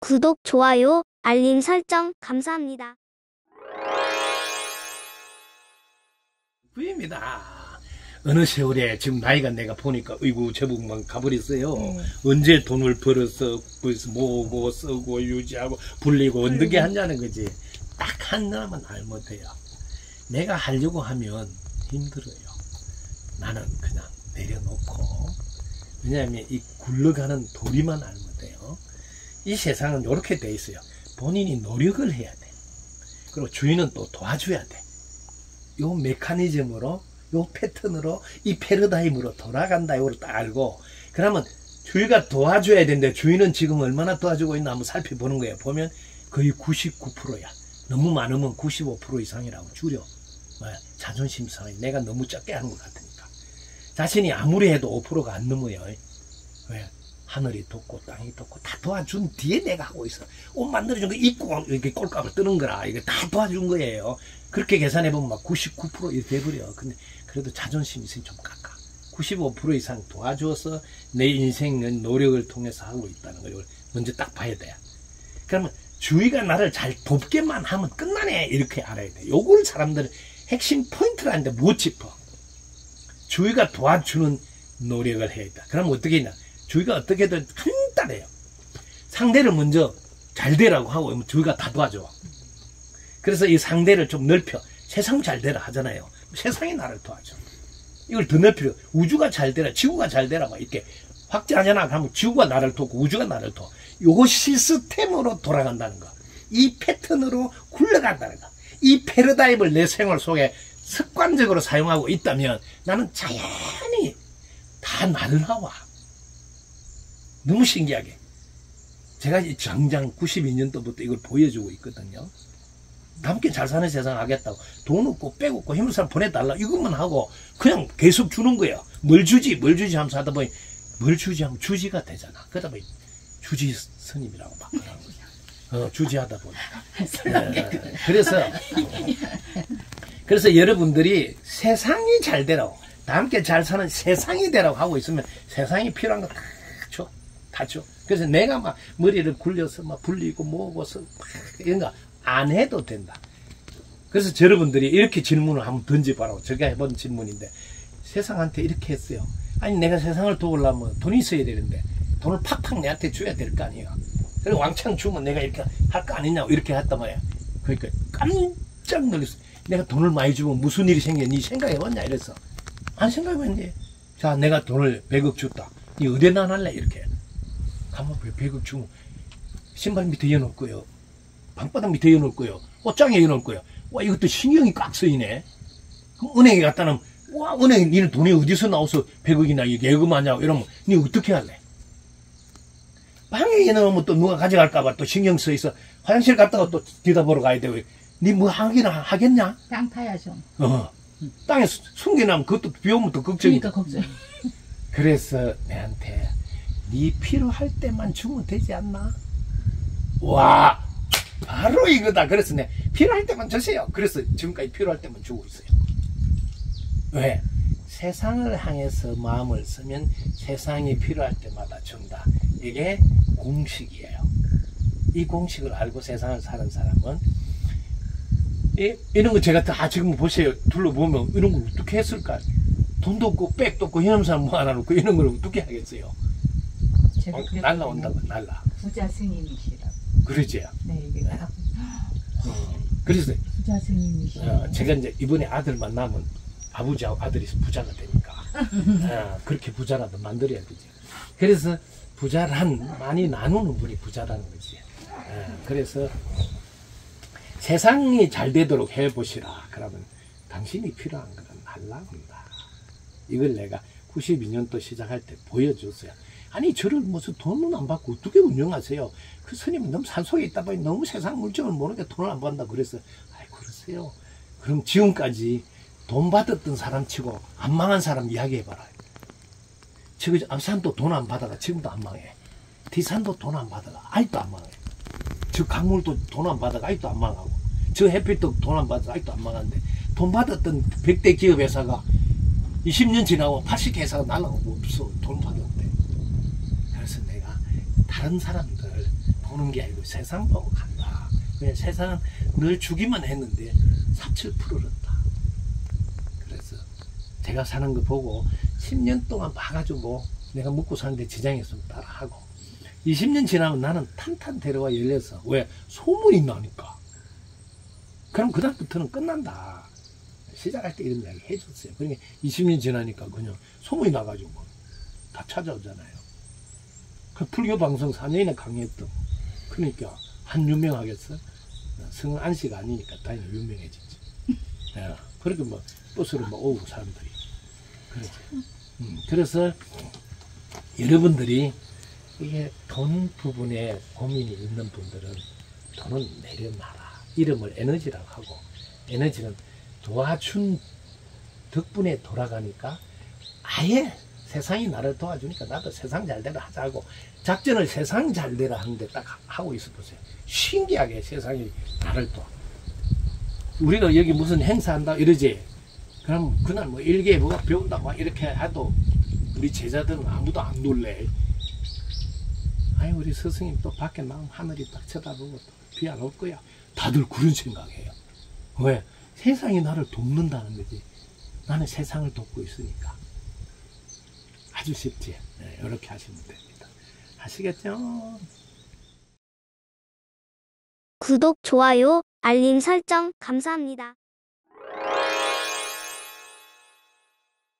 구독, 좋아요, 알림 설정 감사합니다. 부입니다. 어느 세월에 지금 나이가 내가 보니까 어이구 저북만 가버렸어요. 네. 언제 돈을 벌어서 벌써 뭐뭐 쓰고 유지하고 불리고 어떻게 하냐는 거지. 딱 한 사람은 알면 돼요. 내가 하려고 하면 힘들어요. 나는 그냥 내려놓고 왜냐하면 이 굴러가는 도리만 돼요. 이 세상은 이렇게 돼 있어요. 본인이 노력을 해야 돼. 그리고 주인은 또 도와줘야 돼. 요 메커니즘으로 요 패턴으로 이 패러다임으로 돌아간다. 이걸 딱 알고. 그러면 주위가 도와줘야 되는데 주인은 지금 얼마나 도와주고 있나 한번 살펴보는 거예요. 보면 거의 99%야. 너무 많으면 95% 이상이라고 줄여. 뭐야, 자존심 상해. 내가 너무 적게 하는 것 같으니까. 자신이 아무리 해도 5%가 안 넘어요. 왜 하늘이 돋고 땅이 돋고 다 도와준 뒤에 내가 하고 있어 옷 만들어준 거 입고 이렇게 꼴값을 뜨는 거라 이거 다 도와준 거예요 그렇게 계산해보면 막 99% 이렇게 돼버려. 근데 그래도 자존심 있으면 좀 깎아. 95% 이상 도와줘서 내 인생은 노력을 통해서 하고 있다는 걸 먼저 딱 봐야 돼. 그러면 주위가 나를 잘 돕게만 하면 끝나네. 이렇게 알아야 돼. 요걸 사람들은 핵심 포인트가 아닌데 못 짚어. 주위가 도와주는 노력을 해야 돼. 그럼 어떻게 했냐. 주위가 어떻게든 간단해요. 상대를 먼저 잘 되라고 하고 주위가 다 도와줘. 그래서 이 상대를 좀 넓혀 세상 잘 되라 하잖아요. 세상이 나를 도와줘. 이걸 더 넓히려 우주가 잘 되라, 지구가 잘 되라 막 이렇게 확장하잖아. 그러면 지구가 나를 돕고 우주가 나를 도. 요거 시스템으로 돌아간다는 거. 이 패턴으로 굴러간다는 거. 이 패러다임을 내 생활 속에 습관적으로 사용하고 있다면 나는 자연히 다 날라와. 너무 신기하게. 제가 이 정장 92년도부터 이걸 보여주고 있거든요. 함께 잘 사는 세상 하겠다고. 돈 없고 빼고 힘을 사람 보내달라. 이것만 하고 그냥 계속 주는 거예요. 뭘 주지 뭘 주지 하면서 하다 보니 뭘 주지 하면 주지가 되잖아. 그러다 보니 주지 스님이라고 바꾸는 거야 어, 주지하다 보니까 네, 그래서 그래서 여러분들이 세상이 잘 되라고 다 함께 잘 사는 세상이 되라고 하고 있으면 세상이 필요한 거다 줘. 그래서 내가 막 머리를 굴려서 막 불리고 막 이런 거 안 해도 된다. 그래서 여러분들이 이렇게 질문을 한번 던져봐라고. 제가 해본 질문인데 세상한테 이렇게 했어요. 아니 내가 세상을 도우려면 돈이 있어야 되는데 돈을 팍팍 내한테 줘야 될 거 아니에요. 그리고 왕창 주면 내가 이렇게 할 거 아니냐고 이렇게 했단 말이야. 그러니까 깜짝 놀랐어. 내가 돈을 많이 주면 무슨 일이 생겼니 생각해봤냐 이랬어. 안 생각해봤니? 자 내가 돈을 100억 줬다. 이 어디다 놔할래 이렇게. 왜 100억 주면 신발 밑에 이어놓을 거예요. 방바닥 밑에 이어놓을 거예요. 옷장에 이어놓을 거예요. 와, 이것도 신경이 꽉 쓰이네. 은행에 갔다 놓으면, 와, 은행, 니는 돈이 어디서 나와서 100억이나 이게 예금하냐고 이러면, 니 어떻게 할래? 방에 이어놓으면 또 누가 가져갈까봐 또 신경 쓰여서 화장실 갔다가 또 뒤다 보러 가야 되고, 니 뭐 하기나 하겠냐? 땅 타야죠. 어. 땅에 수- 숨겨놓으면 그것도 비 오면 또 걱정이 그러니까 걱정. 그래서 내한테 네 필요할 때만 주면 되지 않나? 와 바로 이거다. 그래서 내 필요할 때만 주세요. 그래서 지금까지 필요할 때만 주고 있어요. 왜? 세상을 향해서 마음을 쓰면 세상이 필요할 때마다 준다. 이게 공식이에요. 이 공식을 알고 세상을 사는 사람은 이, 이런 거 제가 다 지금 보세요. 둘러보면 이런 걸 어떻게 했을까? 돈도 없고 백도 없고 이런 사람 뭐 하나 놓고 이런 걸 어떻게 하겠어요? 어. 날라온다고 날라. 부자 스님이시라고. 그러지. 네, 이게 다 그래서 부자 스님이시. 어, 제가 이제 이번에 아들 만나면 아버지하고 아들이 부자가 되니까 어, 그렇게 부자라도 만들어야 되지. 그래서 부자란 많이 나누는 분이 부자라는 거지. 어, 그래서 세상이 잘 되도록 해보시라. 그러면 당신이 필요한 것은 날라온다. 이걸 내가 92년도 시작할 때 보여줬어요. 아니 저를 무슨 돈은 안 받고 어떻게 운영하세요? 그 스님은 너무 산속에 있다 보니 너무 세상 물정을 모르니까 돈을 안 받는다 그래서 아이 그러세요. 그럼 지금까지 돈 받았던 사람 치고 안 망한 사람 이야기해봐라. 지금 앞산도 돈 안 받아가 지금도 안 망해. 뒤산도 돈 안 받아가 아직도 안 망해. 저 강물도 돈 안 받아가 아직도 안 망하고 저 햇빛도 돈 안 받아가 아직도 안 망하는데 돈 받았던 100대 기업 회사가 20년 지나고 80개 회사가 날아가고 없어 돈 받았대. 다른 사람들 보는 게 아니고 세상 보고 간다. 그냥 세상은 늘 주기만 했는데 사칠 풀어졌다. 그래서 제가 사는 거 보고 10년 동안 봐가지고 내가 먹고 사는데 지장이 있으면 따라하고 20년 지나면 나는 탄탄대로가 열려서 왜 소문이 나니까 그럼 그다음부터는 끝난다 시작할 때 이런 이야기 해줬어요 그러니까 20년 지나니까 그냥 소문이 나가지고 다 찾아오잖아요 그 불교 방송 4년이나 강의했던 그러니까 한 유명하겠어? 성안 씨가 아니니까 당연히 유명해지지. 예, 그렇게 뭐 버스로 뭐 오고 사람들이. 그러지. 음, 그래서 여러분들이 이게 돈 부분에 고민이 있는 분들은 돈은 내려놔라. 이름을 에너지라고 하고. 에너지는 도와준 덕분에 돌아가니까 아예 세상이 나를 도와주니까 나도 세상 잘 되라 하자고 작전을 세상 잘 되라 하는데 딱 하고 있어 보세요. 신기하게 세상이 나를 도와. 우리가 여기 무슨 행사한다 이러지. 그럼 그날 뭐 일개 뭐 배운다고 이렇게 해도 우리 제자들은 아무도 안 놀래. 아니 우리 스승님 또 밖에 나오면 하늘이 딱 쳐다보고 비 안 올 거야. 다들 그런 생각해요. 왜? 세상이 나를 돕는다는 거지. 나는 세상을 돕고 있으니까. 아주 쉽지. 네, 이렇게 하시면 됩니다. 아시겠죠? 구독, 좋아요, 알림 설정 감사합니다.